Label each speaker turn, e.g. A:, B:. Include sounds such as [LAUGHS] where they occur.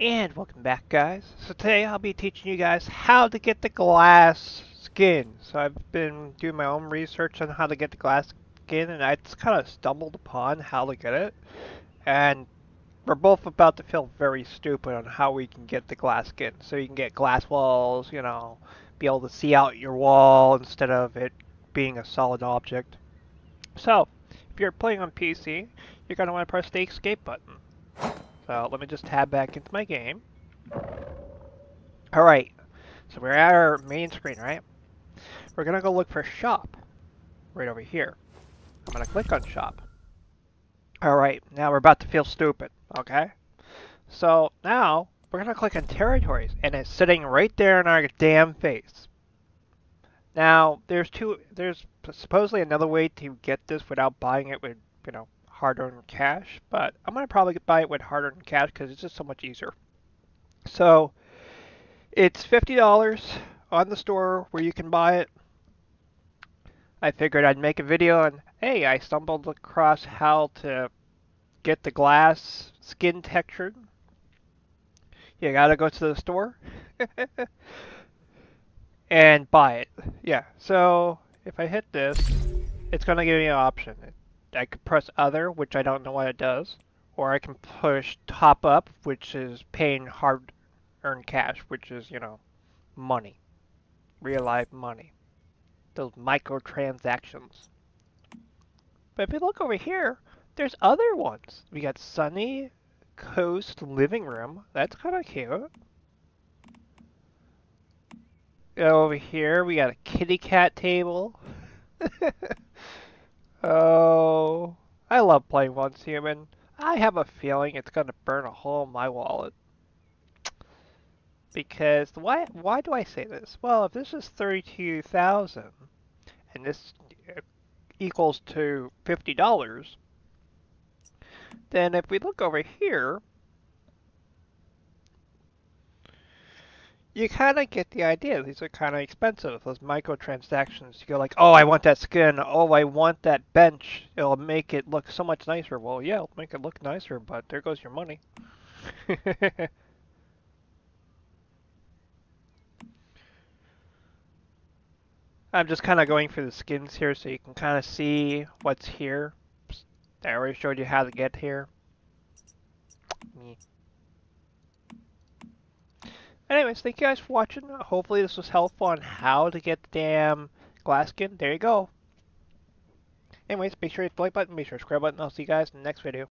A: And welcome back guys. So today I'll be teaching you guys how to get the glass skin. So I've been doing my own research on how to get the glass skin and I just kind of stumbled upon how to get it. And we're both about to feel very stupid on how we can get the glass skin. So you can get glass walls, you know, be able to see out your wall instead of it being a solid object. So, if you're playing on PC, you're going to want to press the escape button. So let me just tab back into my game. Alright, so we're at our main screen, right? We're gonna go look for shop, right over here. I'm gonna click on shop. Alright, now we're about to feel stupid, okay? So now, we're gonna click on territories, and it's sitting right there in our damn face. Now, there's two, there's supposedly another way to get this without buying it with, you know, hard-earned cash, but I'm going to probably buy it with hard-earned cash because it's just so much easier. So it's $50 on the store where you can buy it. I figured I'd make a video and hey, I stumbled across how to get the glass skin textured. You gotta go to the store [LAUGHS] and buy it. Yeah, so if I hit this, it's gonna give me an option. I could press other, which I don't know what it does, or I can push top up, which is paying hard earned cash, which is, you know, money. Real life money. Those microtransactions. But if you look over here, there's other ones. We got Sunny Coast Living Room. That's kind of cute. Over here, we got a kitty cat table. [LAUGHS] Oh, I love playing Once Human. I have a feeling it's going to burn a hole in my wallet. Because why why do I say this? Well, if this is 32,000 and this equals to $50, then if we look over here, you kind of get the idea. These are kind of expensive. Those microtransactions. You go like, oh, I want that skin. Oh, I want that bench. It'll make it look so much nicer. Well, yeah, it'll make it look nicer, but there goes your money. [LAUGHS] I'm just kind of going through the skins here so you can kind of see what's here. I already showed you how to get here. Anyways, thank you guys for watching. Hopefully this was helpful on how to get the damn glass skin. There you go. Anyways, make sure you hit the like button, make sure to subscribe button. I'll see you guys in the next video.